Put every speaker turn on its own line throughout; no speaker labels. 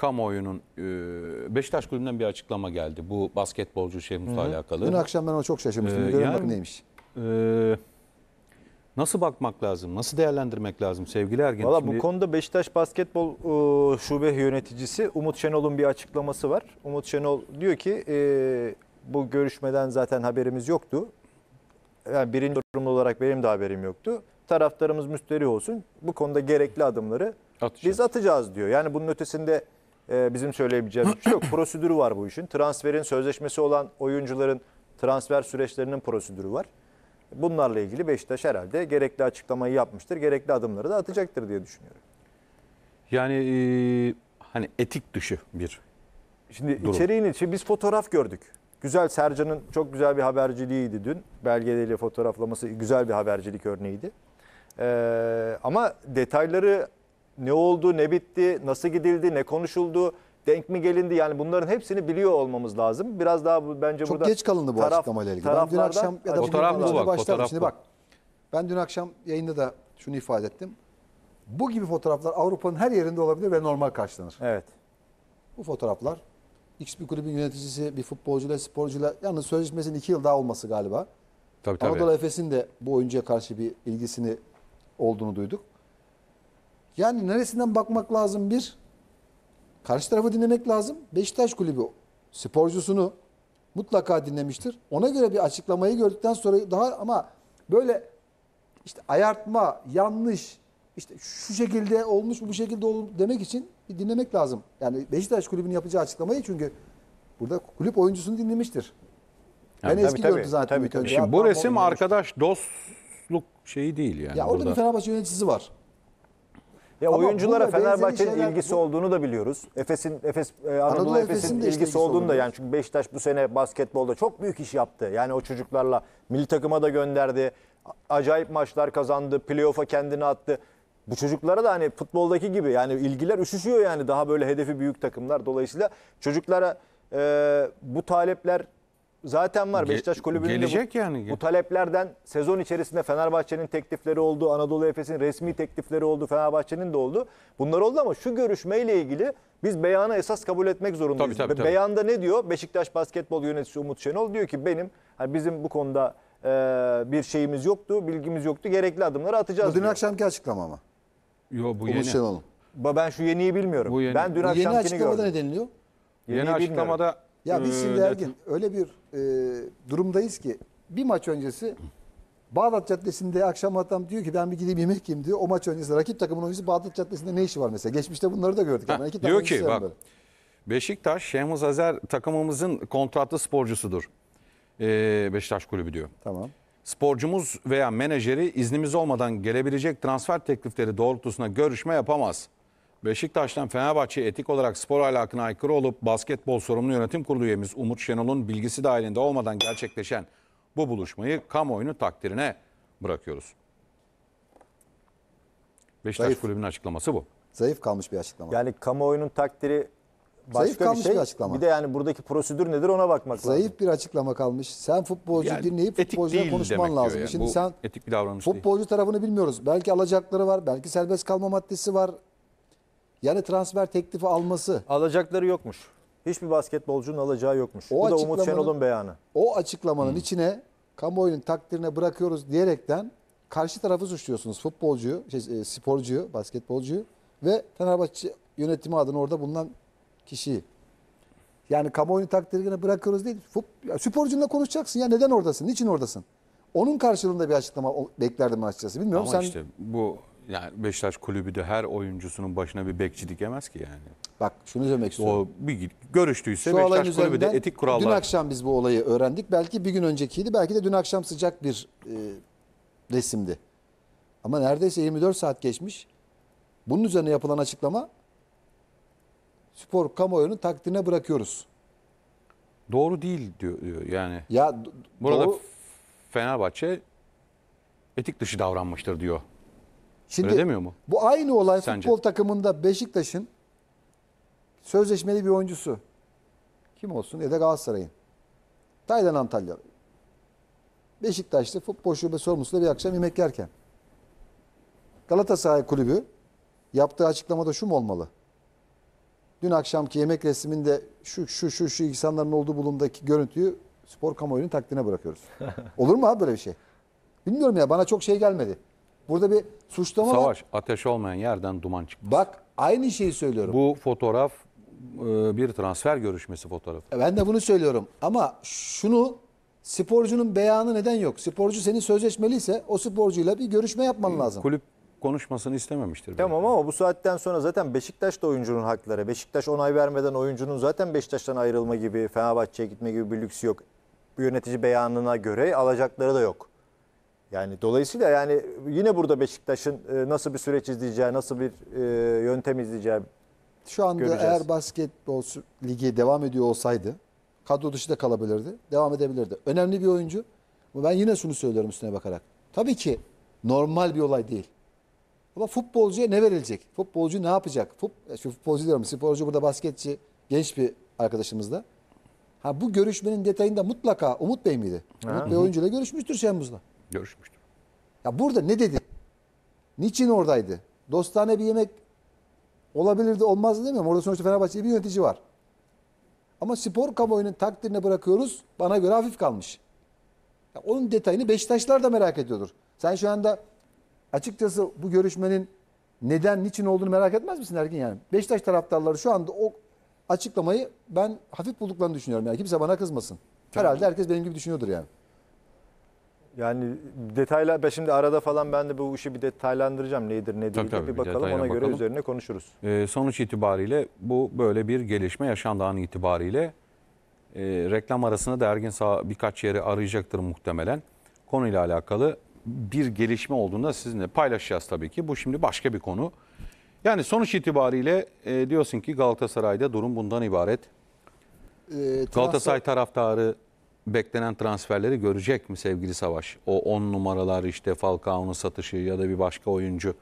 kamuoyunun e, Beşiktaş Kulübü'nden bir açıklama geldi. Bu basketbolcu Şehmus'la alakalı.
Dün akşam ben ona çok şaşırmıştım.
Ee,
görün
yani-
neymiş.
Ee, nasıl bakmak lazım? Nasıl değerlendirmek lazım sevgili Ergen?
Valla
Şimdi-
bu konuda Beşiktaş Basketbol e, Şube Yöneticisi Umut Şenol'un bir açıklaması var. Umut Şenol diyor ki e, bu görüşmeden zaten haberimiz yoktu. Yani birinci sorumlu olarak benim de haberim yoktu. Taraftarımız müsterih olsun. Bu konuda gerekli adımları
Atacağız.
biz atacağız diyor. Yani bunun ötesinde e, bizim söyleyebileceğimiz bir şey yok. Prosedürü var bu işin. Transferin sözleşmesi olan oyuncuların transfer süreçlerinin prosedürü var. Bunlarla ilgili Beşiktaş herhalde gerekli açıklamayı yapmıştır. Gerekli adımları da atacaktır diye düşünüyorum.
Yani e, hani etik dışı bir.
Şimdi
Durum.
içeriğini şimdi biz fotoğraf gördük. Güzel Sercan'ın çok güzel bir haberciliğiydi dün. Belgeleriyle fotoğraflaması güzel bir habercilik örneğiydi. Ee, ama detayları ne oldu, ne bitti, nasıl gidildi, ne konuşuldu, denk mi gelindi yani bunların hepsini biliyor olmamız lazım. Biraz daha bu- bence
Çok
burada
geç kalındı bu
taraf-
açıklamayla ilgili. Ben dün akşam ya da bugün
Fotoğraf bu bak, fotoğraf
Şimdi
bu.
bak ben dün akşam yayında da şunu ifade ettim. Bu gibi fotoğraflar Avrupa'nın her yerinde olabilir ve normal karşılanır.
Evet.
Bu fotoğraflar X bir kulübün yöneticisi, bir futbolcuyla, sporcuyla yalnız sözleşmesinin iki yıl daha olması galiba.
Tabii tabii.
Anadolu Efes'in de bu oyuncuya karşı bir ilgisini olduğunu duyduk. Yani neresinden bakmak lazım bir? Karşı tarafı dinlemek lazım. Beşiktaş kulübü sporcusunu mutlaka dinlemiştir. Ona göre bir açıklamayı gördükten sonra daha ama böyle işte ayartma, yanlış, işte şu şekilde olmuş bu şekilde olmuş demek için bir dinlemek lazım. Yani Beşiktaş kulübünün yapacağı açıklamayı çünkü burada kulüp oyuncusunu dinlemiştir.
Yani
ben
tabii,
eski
tabii,
gördü zaten
tabii, tabii.
Şimdi bu resim arkadaş dostluk şeyi değil yani.
ya orada
burada.
bir Fenerbahçe yöneticisi var.
Ya
Ama
oyunculara
bu ve benzeri
Fenerbahçe'nin
şeyler-
ilgisi olduğunu da biliyoruz. Efes'in Efes e, Anadolu,
Anadolu
Efes'in
Efes'in de
ilgisi, olduğunu da
olduğunu
yani çünkü Beşiktaş bu sene basketbolda çok büyük iş yaptı. Yani o çocuklarla milli takıma da gönderdi. A- Acayip maçlar kazandı. Playoff'a kendini attı. Bu çocuklara da hani futboldaki gibi yani ilgiler üşüşüyor yani daha böyle hedefi büyük takımlar. Dolayısıyla çocuklara e, bu talepler zaten var.
Ge-
Beşiktaş kulübünün de bu-
gelecek yani.
bu taleplerden sezon içerisinde Fenerbahçe'nin teklifleri oldu, Anadolu Efes'in resmi teklifleri oldu, Fenerbahçe'nin de oldu. Bunlar oldu ama şu görüşmeyle ilgili biz beyanı esas kabul etmek zorundayız.
Tabii, tabii, tabii.
Beyanda ne diyor? Beşiktaş basketbol yöneticisi Umut Şenol diyor ki benim hani bizim bu konuda e, bir şeyimiz yoktu, bilgimiz yoktu. Gerekli adımları atacağız
Bu dün
diyor.
akşamki açıklama ama.
Yo, bu
Umut
yeni.
Şenol'un.
Ba- Ben şu yeniyi bilmiyorum.
Bu yeni.
Ben dün
Bu yeni
akşamkini
açıklamada
gördüm.
ne deniliyor?
Yeni
Yeniyi
açıklamada
Ya biz şimdi
net-
Ergin öyle bir e, durumdayız ki bir maç öncesi Bağdat Caddesi'nde akşam adam diyor ki ben bir gideyim yemek yiyeyim diyor. O maç öncesi rakip takımın oyuncusu Bağdat Caddesi'nde ne işi var mesela? Geçmişte bunları da gördük. Yani. İki
diyor ki bak
böyle.
Beşiktaş Şehmuz Azer takımımızın kontratlı sporcusudur. Ee, Beşiktaş kulübü diyor.
Tamam.
Sporcumuz veya menajeri iznimiz olmadan gelebilecek transfer teklifleri doğrultusunda görüşme yapamaz. Beşiktaş'tan Fenerbahçe etik olarak spor ahlakına aykırı olup basketbol sorumlu yönetim kurulu üyemiz Umut Şenol'un bilgisi dahilinde olmadan gerçekleşen bu buluşmayı kamuoyunun takdirine bırakıyoruz. Beşiktaş
Zayıf.
kulübünün açıklaması bu.
Zayıf kalmış bir açıklama.
Yani kamuoyunun takdiri başka
Zayıf
bir
kalmış
şey.
bir açıklama.
Bir de yani buradaki prosedür nedir ona bakmak lazım.
Zayıf bir açıklama kalmış. Sen futbolcu
Yani
dinleyip
etik
futbolcuyla
değil
konuşman lazım.
yani.
Şimdi
Bu
sen
etik bir davranış değil.
futbolcu tarafını bilmiyoruz. Belki alacakları var. Belki serbest kalma maddesi var. Yani transfer teklifi alması.
Alacakları yokmuş. Hiçbir basketbolcunun alacağı yokmuş.
O
Bu da Umut
açıklamanın-
Şenol'un beyanı.
O açıklamanın içine kamuoyunun takdirine bırakıyoruz diyerekten karşı tarafı suçluyorsunuz. Futbolcuyu, şey, e, sporcuyu, basketbolcuyu ve Fenerbahçe yönetimi adına orada bulunan kişiyi. Yani kamuoyunun takdirine bırakıyoruz değil. Ya sporcunla konuşacaksın ya neden oradasın, niçin oradasın? Onun karşılığında bir açıklama beklerdim açıkçası. Bilmiyorum
Ama
sen
işte bu yani Beşiktaş kulübü de her oyuncusunun başına bir bekçi dikemez ki yani.
bak şunu söylemek istiyorum.
O bir görüştüyse
Şu
Beşiktaş kulübü de etik
dün
kurallar.
akşam biz bu olayı öğrendik. Belki bir gün öncekiydi. Belki de dün akşam sıcak bir e, resimdi. Ama neredeyse 24 saat geçmiş. Bunun üzerine yapılan açıklama spor kamuoyunun takdirine bırakıyoruz.
Doğru değil diyor, diyor yani.
Ya
Burada
doğru-
Fenerbahçe etik dışı davranmıştır diyor.
Şimdi
Öyle demiyor mu?
Bu aynı olay
Sence?
futbol takımında Beşiktaş'ın sözleşmeli bir oyuncusu. Kim olsun? Ya da Galatasaray'ın. Taylan Antalya. Beşiktaş'ta futbol şube sorumlusuyla bir akşam yemek yerken. Galatasaray kulübü yaptığı açıklamada şu mu olmalı? dün akşamki yemek resminde şu şu şu şu insanların olduğu bulundaki görüntüyü spor kamuoyunun takdirine bırakıyoruz. Olur mu abi böyle bir şey? Bilmiyorum ya bana çok şey gelmedi. Burada bir suçlama var.
Savaş ateş olmayan yerden duman çıktı.
Bak aynı şeyi söylüyorum.
Bu fotoğraf e, bir transfer görüşmesi fotoğrafı.
Ben de bunu söylüyorum. Ama şunu sporcunun beyanı neden yok? Sporcu senin sözleşmeliyse o sporcuyla bir görüşme yapman lazım.
Kulüp konuşmasını istememiştir. belki.
Tamam ama bu saatten sonra zaten Beşiktaş da oyuncunun hakları. Beşiktaş onay vermeden oyuncunun zaten Beşiktaş'tan ayrılma gibi, Fenerbahçe'ye gitme gibi bir lüksü yok. Bu yönetici beyanına göre alacakları da yok. Yani dolayısıyla yani yine burada Beşiktaş'ın e, nasıl bir süreç izleyeceği, nasıl bir e, yöntem izleyeceği
Şu anda
Göreceğiz.
eğer basketbol ligi devam ediyor olsaydı kadro dışı da kalabilirdi. Devam edebilirdi. Önemli bir oyuncu. Ben yine şunu söylüyorum üstüne bakarak. Tabii ki normal bir olay değil. Ama futbolcuya ne verilecek? Futbolcu ne yapacak? Fut, şu futbolcu diyorum, sporcu burada basketçi, genç bir arkadaşımız da. Ha bu görüşmenin detayında mutlaka Umut Bey miydi? Umut Bey oyuncuyla görüşmüştür Şembuz'la.
Görüşmüştür.
Ya burada ne dedi? Niçin oradaydı? Dostane bir yemek olabilirdi olmazdı demiyorum. Orada sonuçta Fenerbahçe'de bir yönetici var. Ama spor kamuoyunun takdirine bırakıyoruz. Bana göre hafif kalmış. Ya onun detayını Beşiktaşlar da merak ediyordur. Sen şu anda açıkçası bu görüşmenin neden, niçin olduğunu merak etmez misin Ergin yani? Beşiktaş taraftarları şu anda o açıklamayı ben hafif bulduklarını düşünüyorum. Yani kimse bana kızmasın. Herhalde herkes benim gibi düşünüyordur yani.
Yani detaylar ben şimdi arada falan ben de bu işi bir detaylandıracağım nedir ne değildir
tabii,
bir
bir
bakalım
detayına
ona göre
bakalım.
üzerine konuşuruz.
E, sonuç itibariyle bu böyle bir gelişme yaşandı an itibariyle. E, reklam arasında da Ergin Sağ birkaç yeri arayacaktır muhtemelen. Konuyla alakalı bir gelişme olduğunda sizinle paylaşacağız tabii ki. Bu şimdi başka bir konu. Yani sonuç itibariyle e, diyorsun ki Galatasaray'da durum bundan ibaret.
Ee, transfer-
Galatasaray taraftarı beklenen transferleri görecek mi sevgili Savaş? O 10 numaralar işte Falcao'nun satışı ya da bir başka oyuncu.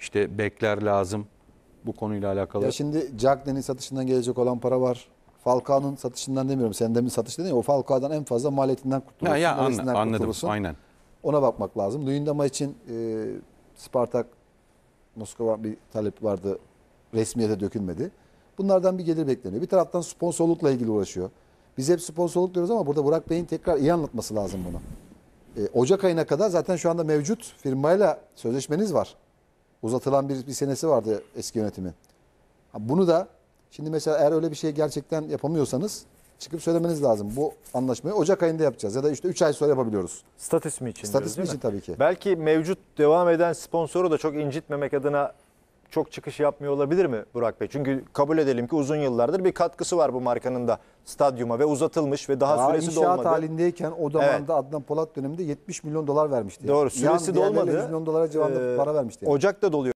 İşte bekler lazım bu konuyla alakalı.
Ya şimdi Cagney'in satışından gelecek olan para var. Falcao'nun satışından demiyorum. Sen demin satış dedin ya o Falcao'dan en fazla maliyetinden kurtulursun.
ya, ya anla- anladım
kurtulursun.
aynen.
Ona bakmak lazım. Luyendama için e, Spartak Moskova bir talep vardı. Resmiyete dökülmedi. Bunlardan bir gelir bekleniyor. Bir taraftan sponsorlukla ilgili uğraşıyor. Biz hep sponsorluk diyoruz ama burada Burak Bey'in tekrar iyi anlatması lazım bunu. E, Ocak ayına kadar zaten şu anda mevcut firmayla sözleşmeniz var. Uzatılan bir, bir senesi vardı eski yönetimin. Ha, bunu da şimdi mesela eğer öyle bir şey gerçekten yapamıyorsanız çıkıp söylemeniz lazım. Bu anlaşmayı Ocak ayında yapacağız ya da işte 3 ay sonra yapabiliyoruz.
Stat ismi için
Stat
diyoruz,
ismi
değil
için
mi?
tabii ki.
Belki mevcut devam eden sponsoru da çok incitmemek adına çok çıkış yapmıyor olabilir mi Burak Bey? Çünkü kabul edelim ki uzun yıllardır bir katkısı var bu markanın da stadyuma ve uzatılmış ve daha,
Daha
süresi de
inşaat
olmadı.
halindeyken o zamanda Adnan Polat döneminde 70 milyon dolar vermişti.
Doğru süresi de
diğerlerine
olmadı.
100 milyon dolara civarında
Ee,
para vermişti.
Ocak'ta doluyor.